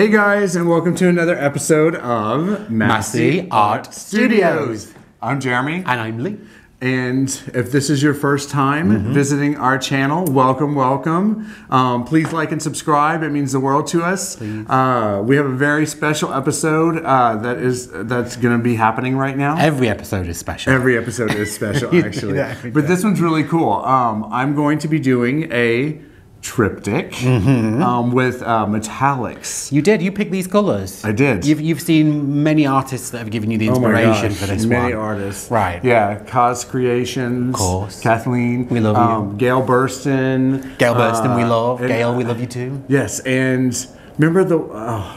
Hey guys, and welcome to another episode of Masse Art Studios. I'm Jeremy, And I'm Lee. and if this is your first time visiting our channel, welcome, welcome. Um, please like and subscribe; it means the world to us. Uh, we have a very special episode uh, that is that's going to be happening right now. Every episode is special. Every episode is special, actually. Yeah, but this one's really cool. Um, I'm going to be doing a triptych Mm-hmm. um, with uh, metallics. you did. You picked these colours. I did. You've, you've seen many artists that have given you the Oh my inspiration gosh, for this many one. artists. Right. Yeah, Coz Creations. Of course. Kathleen. We love you. you. Gail Burston. Gail Burston, we uh, love. and- Gail, we love you too. Yes, and remember the. Oh,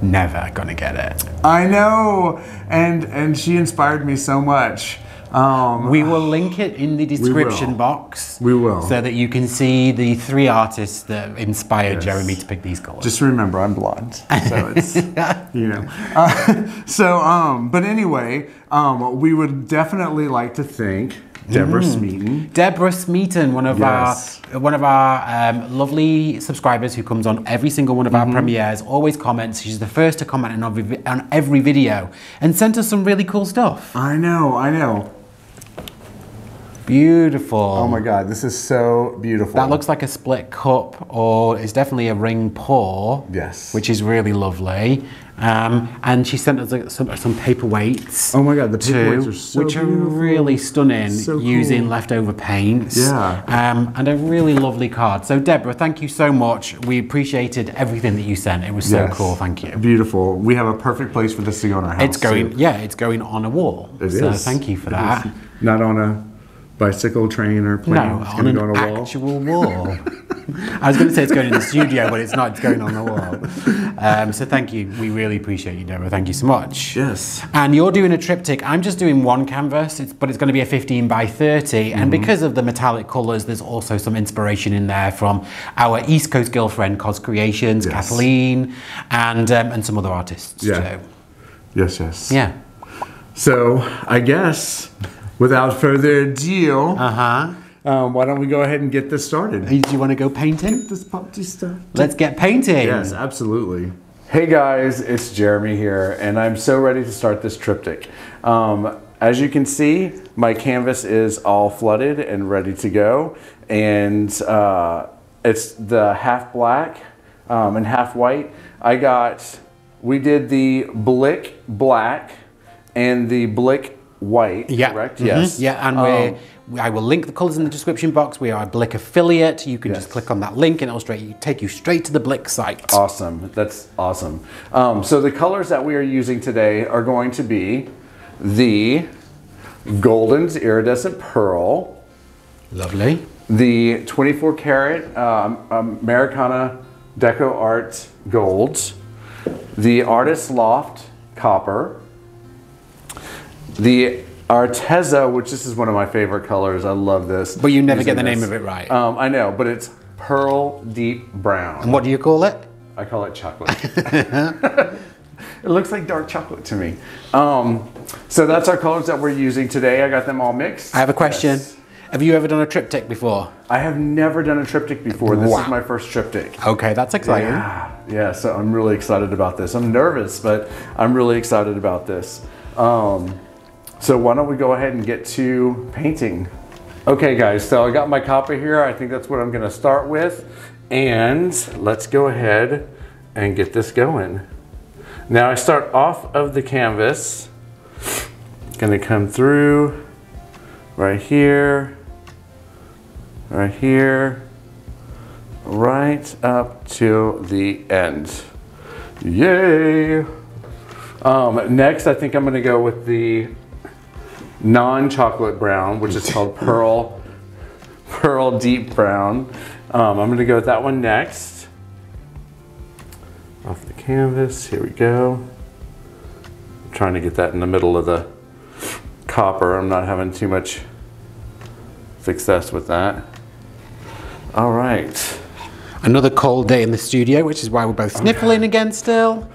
Never gonna get it. I know, and and she inspired me so much. Um, We will link it in the description will. box. We will. So that you can see the three artists that inspired Yes. Jeremy to pick these colours. Just remember, I'm blonde, so it's you know. Uh, so, um, but anyway, um, we would definitely like to thank Deborah Mm. Smeaton. Deborah Smeaton, one of Yes. our one of our um, lovely subscribers who comes on every single one of Mm-hmm. our premieres, always comments. She's the first to comment on every, on every video and sent us some really cool stuff. I know, I know. Beautiful. Oh my God, this is so beautiful. That looks like a split cup, or it's definitely a ring pour. Yes. Which is really lovely. Um, and she sent us uh, some, some paperweights. Oh my God, the too, are so which are beautiful. really stunning So using cool. leftover paints. Yeah. Um, and a really lovely card. So Deborah, thank you so much. We appreciated everything that you sent. It was so Yes. cool. Thank you. Beautiful. We have a perfect place for this to go in our house. It's going, too. yeah, it's going on a wall. It so is. thank you for It that. is. Not on a bicycle, train, or plane. No, it's on an go on a wall. actual wall. I was going to say it's going in the studio, but it's not. It's going on the wall. Um, so thank you. We really appreciate you, Deborah. Thank you so much. Yes. And you're doing a triptych. I'm just doing one canvas, it's, but it's going to be a 15 by 30. And because of the metallic colours, there's also some inspiration in there from our East Coast girlfriend, Coz Creations, Yes. Kathleen, and um, and some other artists Yeah. too. Yes, yes. Yeah. So I guess without further ado, Uh huh. um, why don't we go ahead and get this started? Do you want to go painting? This puppy stuff. Let's get painting. Yes, absolutely. Hey guys, it's Jeremy here, and I'm so ready to start this triptych. Um, as you can see, my canvas is all flooded and ready to go, and uh, it's the half black um, and half white. I got, we did the Blick black and the Blick white, Yeah. correct? Mhm. Yes. Yeah, and Um, we I will link the colours in the description box. We are a Blick affiliate. You can just click on that link and it'll straight take you straight to the Blick site. Awesome. That's awesome. Um, so the colors that we are using today are going to be the Golden's Iridescent Pearl, Lovely. the 24 karat um, Americana DecoArt Gold, the Artist Loft Copper, the Arteza, which this is one of my favorite colors. I love this. But you never get the name of it right. Um, I know, but it's Pearl Deep Brown. and what do you call it? I call it chocolate. it looks like dark chocolate to me. Um, so that's our colors that we're using today. I got them all mixed. I have a question. Yes. Have you ever done a triptych before? I have never done a triptych before. This Wow. is my first triptych. Okay, that's exciting. Yeah, yeah. So I'm really excited about this. I'm nervous, but I'm really excited about this. Um, so why don't we go ahead and get to painting? Okay, guys. So I got my copper here. I think that's what I'm to start with, and let's go ahead and get this going. Now I start off of the canvas. To come through right here, right here, right up to the end. Yay! Um, next, I think I'm to go with the non-chocolate brown, which is called Pearl Pearl Deep Brown. Um, I'm going to go with that one next. Off the canvas. Here we go. trying to get that in the middle of the copper. I'm not having too much success with that. All right. Another cold day in the studio, which is why we're both sniffling again still.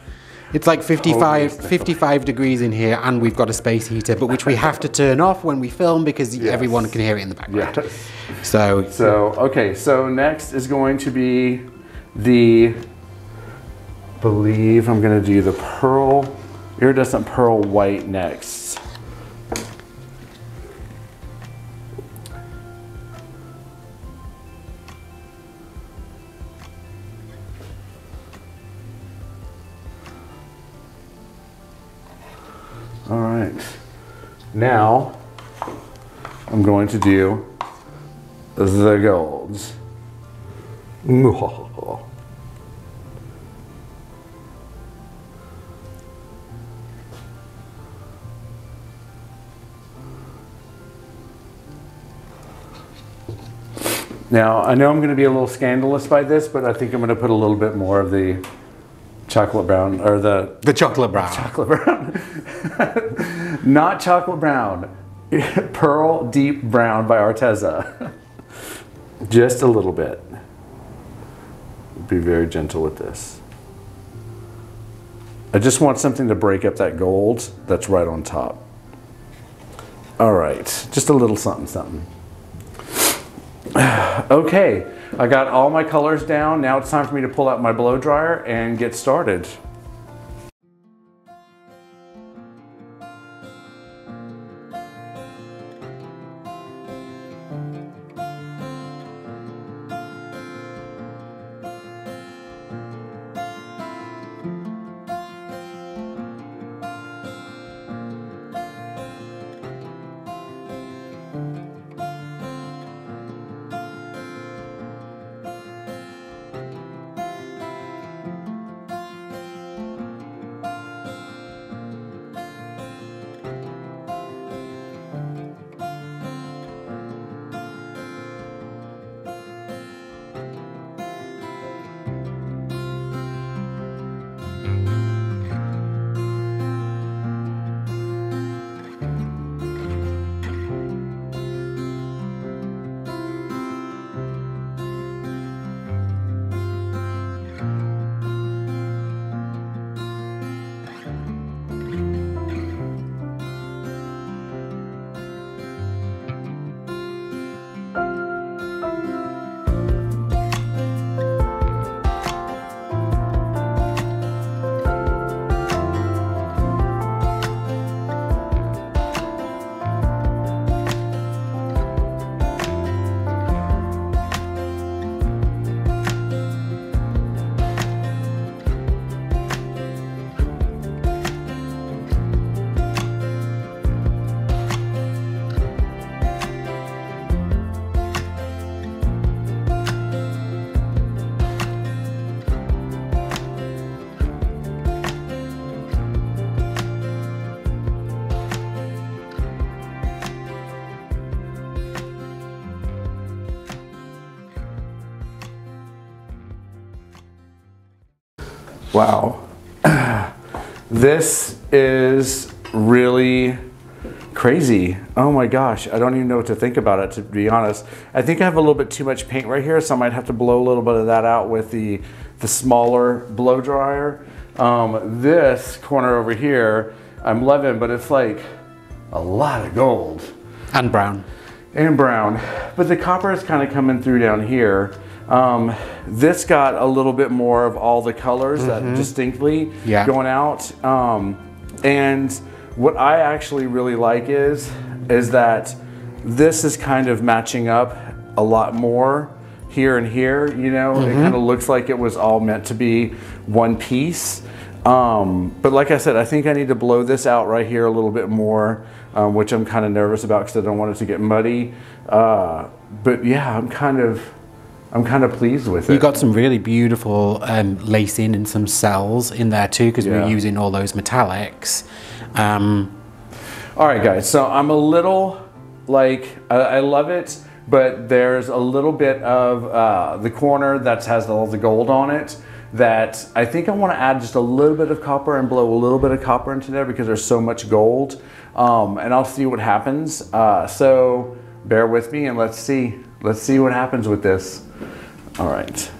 It's like 55, 55 degrees in here, and we've got a space heater, but which we have to turn off when we film because everyone can hear it in the background. Yes. So, So, okay, so next is going to be the, believe I'm gonna do the pearl, iridescent pearl white next. Now I'm going to do the golds. Now, I know I'm going to be a little scandalous by this, but I think I'm going to put a little bit more of the chocolate brown, or the the chocolate brown. chocolate brown. Not chocolate brown. Pearl Deep Brown by Arteza. Just a little bit. Be very gentle with this. I just want something to break up that gold that's right on top. All right, just a little something, something. Okay, I got all my colors down. Now it's time for me to pull out my blow dryer and get started. Wow. This is really crazy. Oh my gosh, I don't even know what to think about it to be honest. I think I have a little bit too much paint right here, so I might have to blow a little bit of that out with the, the smaller blow dryer. Um, this corner over here, I'm loving, but it's like a lot of gold And brown. and brown, but the copper is kind of coming through down here. Um, this got a little bit more of all the colors that distinctly Yeah. going out. Um, and what I actually really like is is that this is kind of matching up a lot more here and here. You know, it kind of looks like it was all meant to be one piece. Um, but like I said, I think I need to blow this out right here a little bit more, um, which I'm kind of nervous about because I don't want it to get muddy. Uh, but yeah, I'm kind of, I'm kind of pleased with it. You got some really beautiful um, lacing and some cells in there too because Yeah. we're using all those metallics. Um, All right, guys. So I'm a little like I, I love it, but there's a little bit of uh, the corner that has all the gold on it that I think I want to add just a little bit of copper and blow a little bit of copper into there because there's so much gold. um, and I'll see what happens. Uh, so bear with me and let's see. Let's see what happens with this. All right.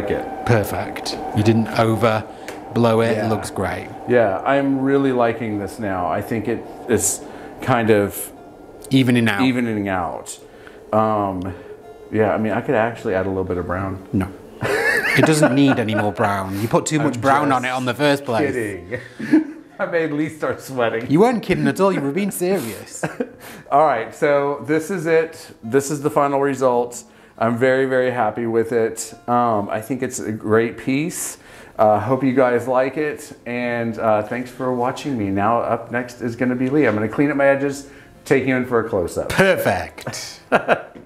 Like it. Perfect. You didn't over blow it. Yeah. It looks great. Yeah, I'm really liking this now. I think it is kind of Evening out. evening out. Um, yeah, I mean, I could actually add a little bit of brown. No. It doesn't need any more brown. You put too much brown on it on the first place. Kidding. I may at least start sweating. You weren't kidding at all. You were being serious. All right, so this is it. This is the final result. I'm very, very happy with it. Um, I think it's a great piece. Uh, hope you guys like it, and uh, thanks for watching me. Now up next is going to be Lee. I'm going to clean up my edges, take you in for a close-up. Perfect.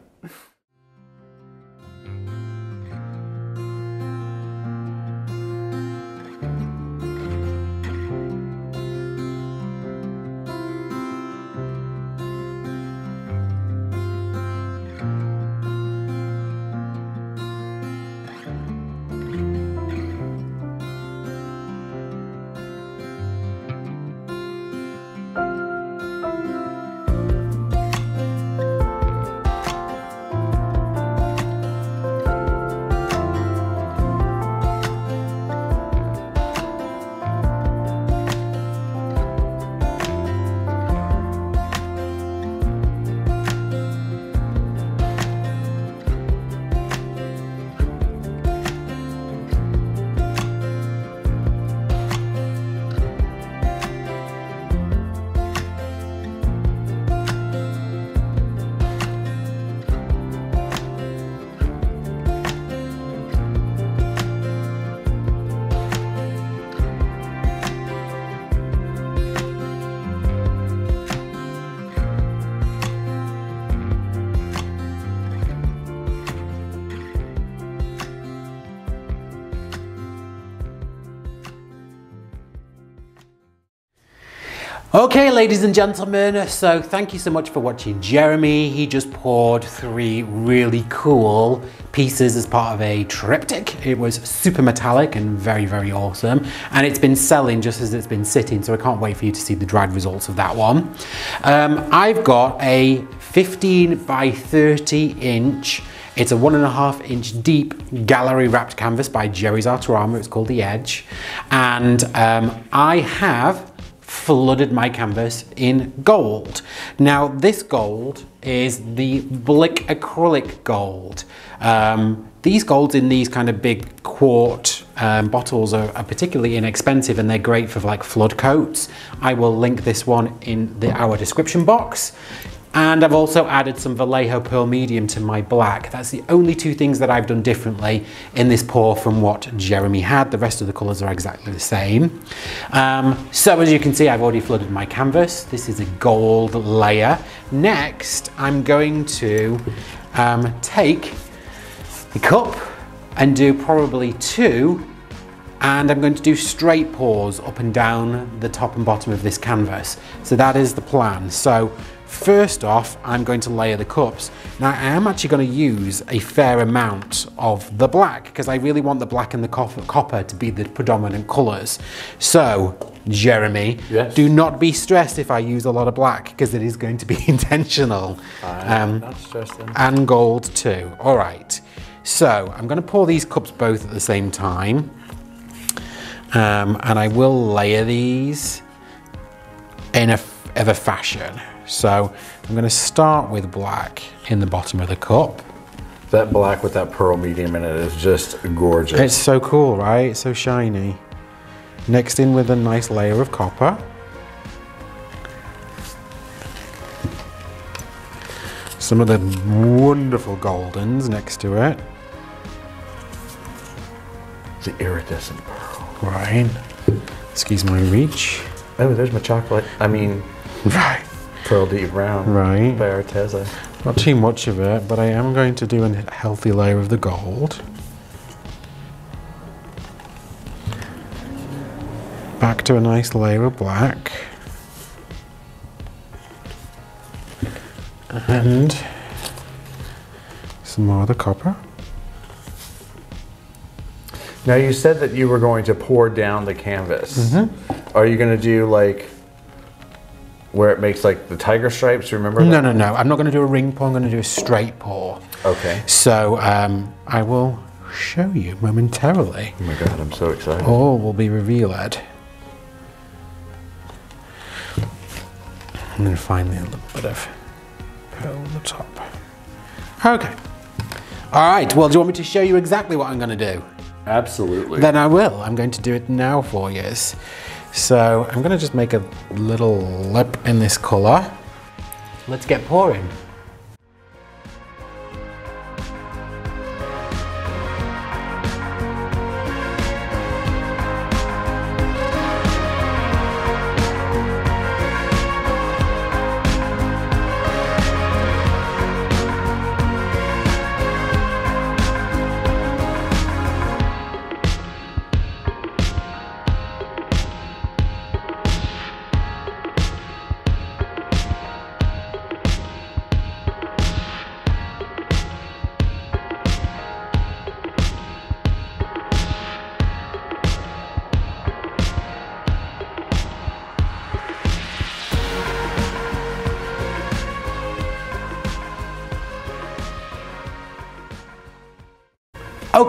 Okay, ladies and gentlemen, so thank you so much for watching Jeremy. He just poured three really cool pieces as part of a triptych. It was super metallic and very, very awesome. And it's been selling just as it's been sitting, so I can't wait for you to see the dried results of that one. Um, I've got a 15 by 30 inch it's a one and a half inch deep gallery wrapped canvas by Jerry's Artorama. It's called The Edge. And um, I have flooded my canvas in gold. Now this gold is the Blick acrylic gold. Um, these golds in these kind of big quart um, bottles are, are, particularly inexpensive and they're great for like flood coats. I will link this one in the our description box. And I've also added some Vallejo Pearl Medium to my black. That's the only two things that I've done differently in this pour from what Jeremy had. The rest of the colours are exactly the same. Um, so as you can see, I've already flooded my canvas. This is a gold layer. Next, I'm going to um, take the cup and do probably two and I'm going to do straight pours up and down the top and bottom of this canvas. So that is the plan. So First off, I'm going to layer the cups. Now I am actually going to use a fair amount of the black because I really want the black and the copper to be the predominant colours. So, Jeremy, yes. do not be stressed if I use a lot of black because it is going to be intentional. Um. And gold too. All right. So I'm going to pour these cups both at the same time. Um, and I will layer these in a, of a fashion. So I'm going to start with black in the bottom of the cup. That black with that pearl medium in it is just gorgeous. It's so cool, right? It's so shiny. Next in with a nice layer of copper. Some of the wonderful goldens next to it. The iridescent pearl. Right. Excuse my reach. Oh, there's my chocolate. I mean, Right. Pearl deep brown. Right. By Arteza. Not too much of it, but I am going to do a healthy layer of the gold. Back to a nice layer of black. And some more of the copper. Now you said that you were going to pour down the canvas. Mm-hmm. Are you going to do like where it makes like the tiger stripes? Remember? No, that? no, no. I'm not going to do a ring pour. I'm going to do a straight pour. Okay. So um, I will show you momentarily. Oh my god, I'm so excited. All will be revealed. And then finally a little bit of pearl on the top. Okay. All right. Well, do you want me to show you exactly what I'm going to do? Absolutely. Then I will. I'm going to do it now for you. So I'm going to just make a little lip in this color. Let's get pouring.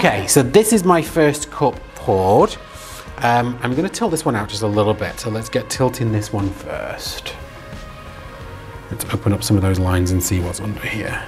Okay, so this is my first cup poured. Um, I'm going to tilt this one out just a little bit, so let's get tilting this one first. Let's open up some of those lines and see what's under here.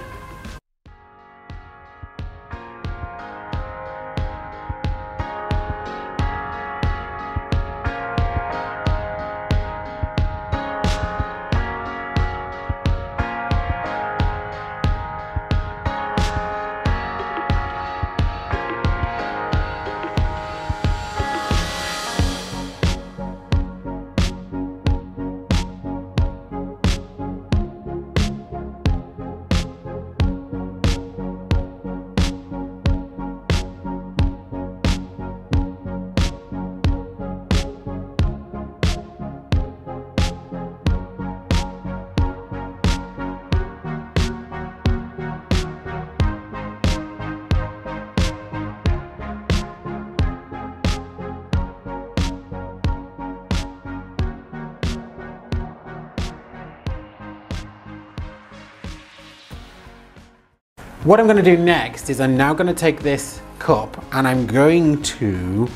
What I'm going to do next is I'm now going to take this cup and I'm going to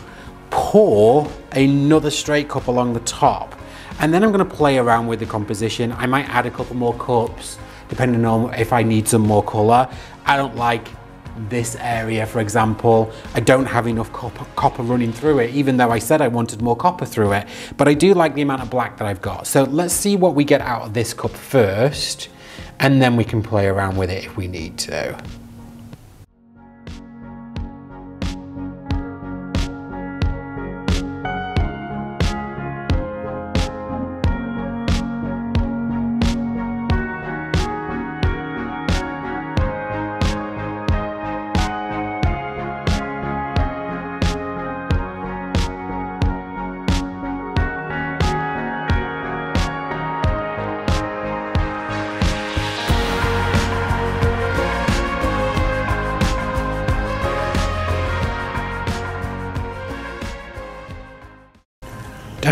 pour another straight cup along the top. And then I'm going to play around with the composition. I might add a couple more cups depending on if I need some more colour. I don't like this area, for example. I don't have enough copper, copper running through it, even though I said I wanted more copper through it. But I do like the amount of black that I've got. So let's see what we get out of this cup first and then we can play around with it if we need to.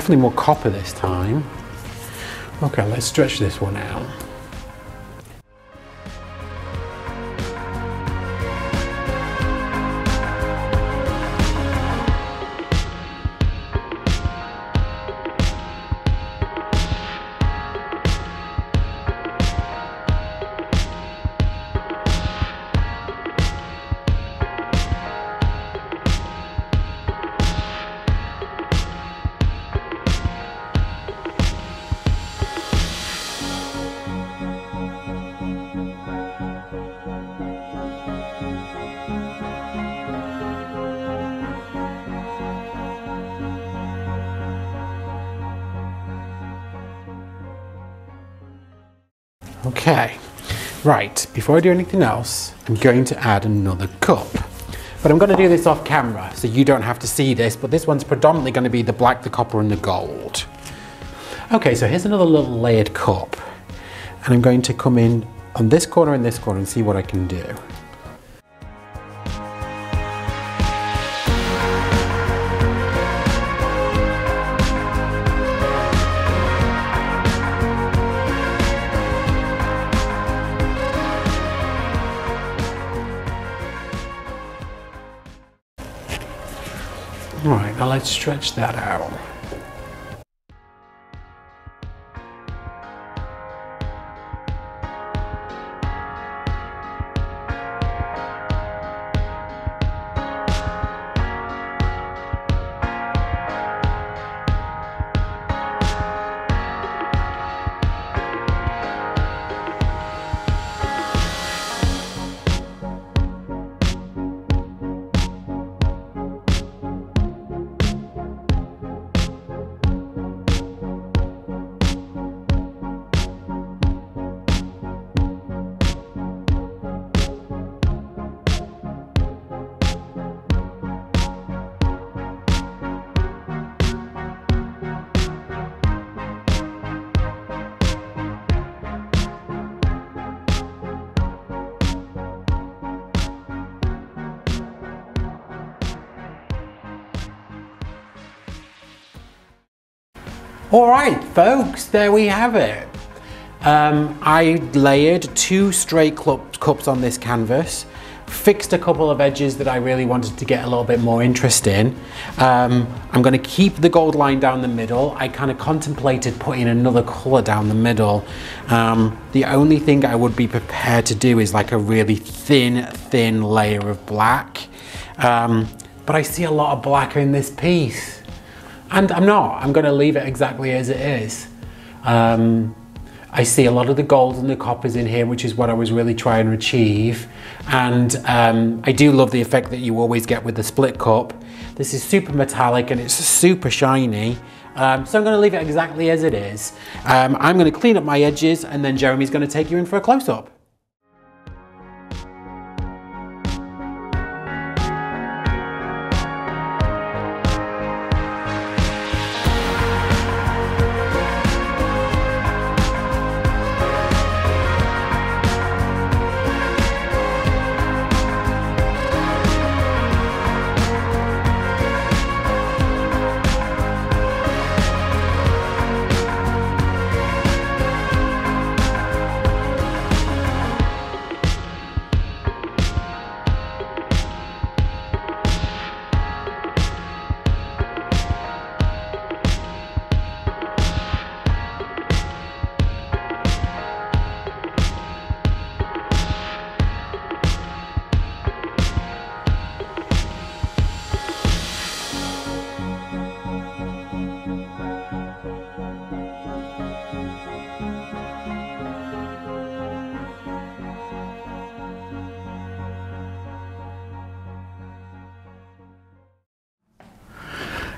Definitely more copper this time. Okay, let's stretch this one out. Right, before I do anything else, I'm going to add another cup. But I'm going to do this off camera, so you don't have to see this, but this one's predominantly going to be the black, the copper, and the gold. Okay, so here's another little layered cup. And I'm going to come in on this corner and this corner and see what I can do. Now let's stretch that out. All right, folks, there we have it. Um, I layered two straight cups on this canvas, fixed a couple of edges that I really wanted to get a little bit more interest in. Um, I'm going to keep the gold line down the middle. I kind of contemplated putting another colour down the middle. Um, the only thing I would be prepared to do is like a really thin, thin layer of black. Um, but I see a lot of black in this piece. And I'm not, I'm gonna leave it exactly as it is. Um, I see a lot of the gold and the coppers in here, which is what I was really trying to achieve. And um, I do love the effect that you always get with the split cup. This is super metallic and it's super shiny. Um, so I'm gonna leave it exactly as it is. Um, I'm gonna clean up my edges and then Jeremy's gonna take you in for a close-up.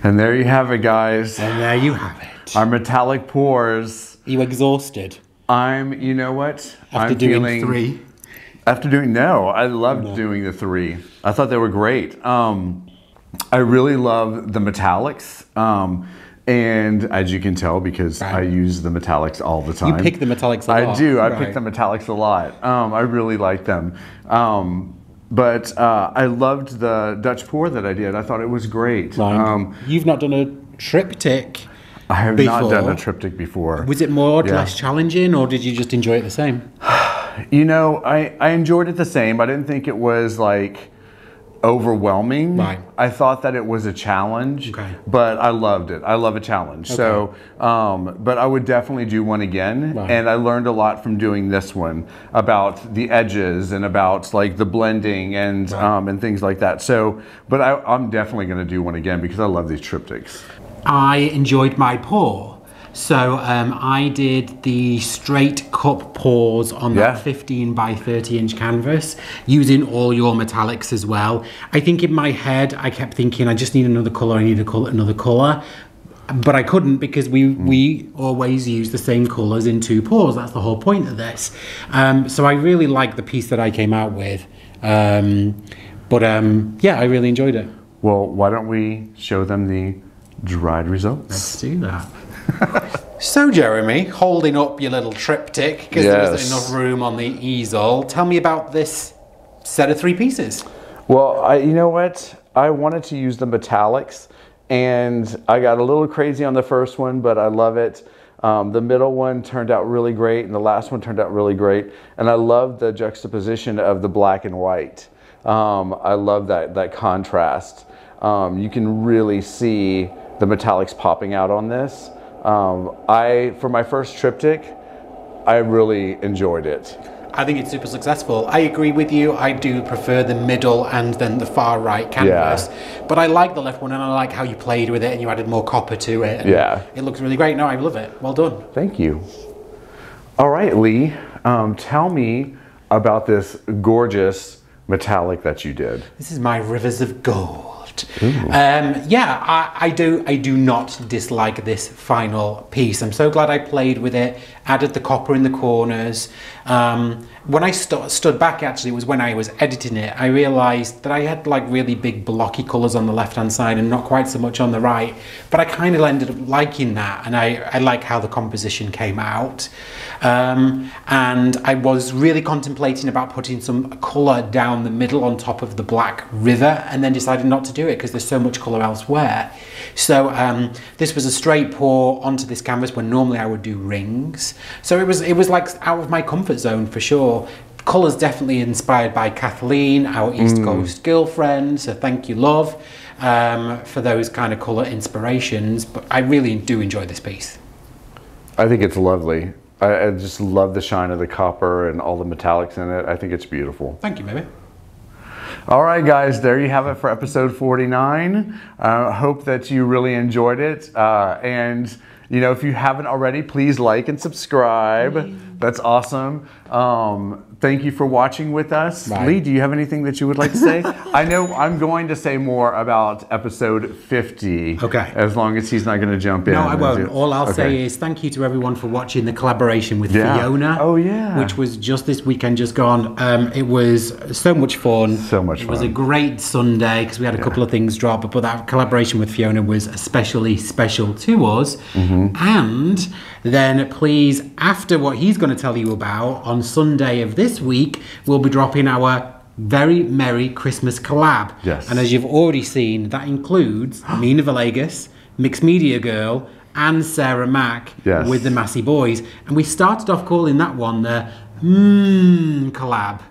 And there you have it, guys. And there you have it. Our metallic pours. Are you exhausted? I'm, you know what? After I'm doing feeling, three? After doing, no, I loved doing the three. I thought they were great. Um, I really love the metallics. Um, and as you can tell, because Right. I use the metallics all the time. You pick the metallics a I lot. I do. I Right. pick the metallics a lot. Um, I really like them. Um, but uh, I loved the Dutch pour that I did. I thought it was great. Um, You've not done a triptych. I have not done a triptych before. Was it more or Yeah. less challenging, or did you just enjoy it the same? You know, I, I enjoyed it the same. I didn't think it was like overwhelming. Right. I thought that it was a challenge, Okay. but I loved it. I love a challenge. So, um, but I would definitely do one again. Right. And I learned a lot from doing this one about the edges and about like the blending and um, and things like that. So, but I, I'm definitely going to do one again because I love these triptychs. I enjoyed my pour. So um, I did the straight cup pours on Yeah. that 15 by 30 inch canvas using all your metallics as well. I think in my head I kept thinking I just need another color, I need a color, another color. but I couldn't because we we always use the same colours in two pours. That's the whole point of this. Um, so I really like the piece that I came out with. Um, but um, yeah, I really enjoyed it. Well, why don't we show them the dried results? Let's do that. so, Jeremy, holding up your little triptych because there wasn't enough room on the easel. Tell me about this set of three pieces. Well, I, you know what? I wanted to use the metallics, and I got a little crazy on the first one, but I love it. Um, the middle one turned out really great, and the last one turned out really great. And I love the juxtaposition of the black and white. Um, I love that that contrast. Um, you can really see the metallics popping out on this. Um, I for my first triptych, I really enjoyed it. I think it's super successful. I agree with you. I do prefer the middle and then the far right canvas. But I like the left one and I like how you played with it and you added more copper to it. Yeah. It looks really great. No, I love it. Well done. Thank you. All right, Lee, um, tell me about this gorgeous metallic that you did. This is my rivers of gold. Um, yeah, I, I do. I do not dislike this final piece. I'm so glad I played with it. Added the copper in the corners. Um, when I stu- stood back, actually, it was when I was editing it. I realised that I had like really big blocky colours on the left hand side and not quite so much on the right. But I kind of ended up liking that, and I, I like how the composition came out. Um, and I was really contemplating about putting some colour down the middle on top of the black river, and then decided not to do it because there's so much colour elsewhere. So um, this was a straight pour onto this canvas when normally I would do rings. So it was it was like out of my comfort zone for sure. Colours definitely inspired by Kathleen, our East Coast girlfriend. So thank you, love, um, for those kind of colour inspirations. But I really do enjoy this piece. I think it's lovely. I, I just love the shine of the copper and all the metallics in it. I think it's beautiful. Thank you, baby. All right, guys, there you have it for episode 49. I hope that you really enjoyed it. Uh, and, you know, if you haven't already, please like and subscribe. That's awesome. Um, thank you for watching with us. Bye. Lee, do you have anything that you would like to say? I know I'm going to say more about episode 50. Okay. As long as he's not going to jump in. No, I won't. do- All I'll say is thank you to everyone for watching the collaboration with Yeah. Fiona. Oh, yeah. Which was just this weekend, just gone. Um, it was so much fun. So much It was a great Sunday because we had a couple of things drop, but that collaboration with Fiona was especially special to us. Mm-hmm. And then, please, after what he's going to tell you about on Sunday of this week, we'll be dropping our very merry Christmas collab. Yes. And as you've already seen, that includes Mina Villegas, Mixed Media Girl, and Sarah Mack Yes. with the Masse Boys. And we started off calling that one the Mmm collab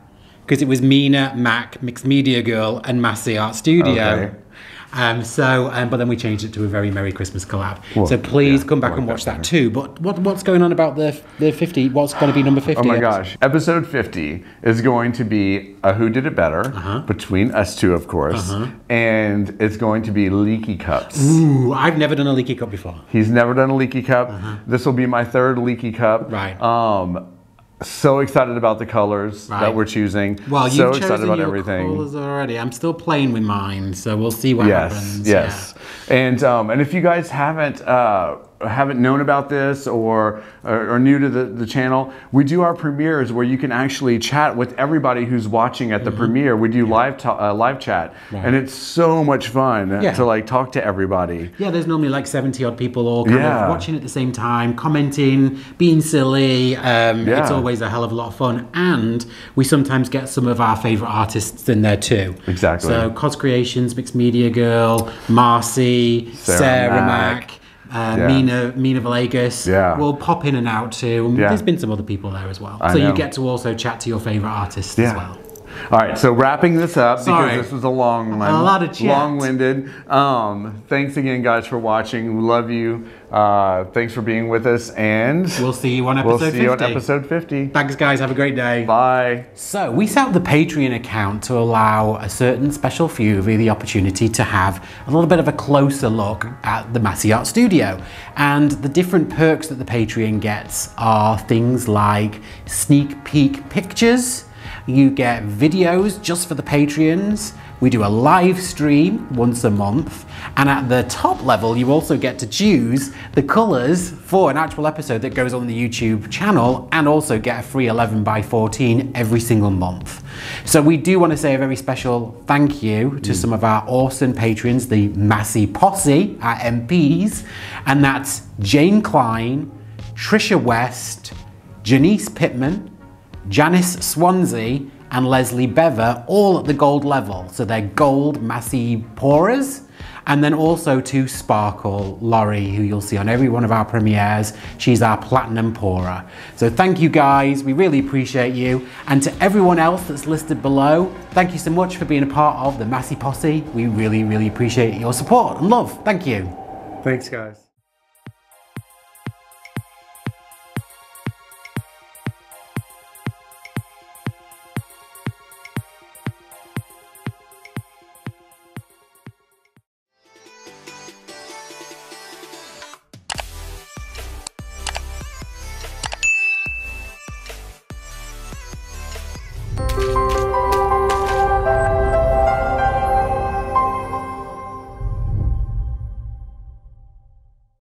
because it was Mina, Mack, Mixed Media Girl, and Masse Art Studio. Okay. Um, so, um, but then we changed it to a very Merry Christmas collab. Well, so please yeah, come back like and watch that better. too. But what, what's going on about the the 50? What's going to be number 50? Oh my episode? gosh. Episode 50 is going to be a Who Did It Better Uh-huh. between us two, of course. And it's going to be Leaky Cups. Ooh, I've never done a leaky cup before. He's never done a Leaky Cup. This will be my third Leaky Cup. Uh-huh. Right. Um, so excited about the colors Right. that we're choosing. Well, you've so chosen excited about your everything. colours already. I'm still playing with mine, so we'll see what yes, happens. yes. yes. And um, and if you guys haven't uh, haven't known about this or or new to the, the channel, we do our premieres where you can actually chat with everybody who's watching at the Mm-hmm. premiere. We do live ta- uh, live chat, and it's so much fun Yeah. to like talk to everybody. Yeah, there's normally like 70 odd people all kind Yeah. of watching at the same time, commenting, being silly. Um, Yeah. It's always a hell of a lot of fun. And we sometimes get some of our favourite artists in there too. Exactly. So, Coz Creations, Mixed Media Girl, Marcy, Sarah Sarah, Mack. Mack. Uh, Yeah. Mina, Mina Villegas Yeah. will pop in and out too. And Yeah. There's been some other people there as well. I so know. you get to also chat to your favourite artists as well. All right, so wrapping this up Sorry. because this was a long one, A lot of chat. long-winded. Um, thanks again, guys, for watching. We love you. Uh, thanks for being with us, and We'll see you on episode. we'll episode see you on episode 50. Thanks, guys. Have a great day. Bye. So, we set up the Patreon account to allow a certain special few of you the opportunity to have a little bit of a closer look at the Masse Art Studio. And the different perks that the Patreon gets are things like sneak peek pictures, you get videos just for the Patreons, We do a live stream once a month. And at the top level, you also get to choose the colors for an actual episode that goes on the YouTube channel and also get a free 11 by 14 every single month. So we do want to say a very special thank you to mm. some of our awesome patrons, the Masse Posse, our MPs, and that's Jane Klein, Trisha West, Janice Pittman, Janice Swansea, and Leslie Bever, all at the gold level. So they're gold Masse pourers. And then also to Sparkle, Laurie, who you'll see on every one of our premieres. She's our platinum pourer. So thank you guys, we really appreciate you. And to everyone else that's listed below, thank you so much for being a part of the Masse Posse. We really, really appreciate your support and love. Thank you. Thanks, guys.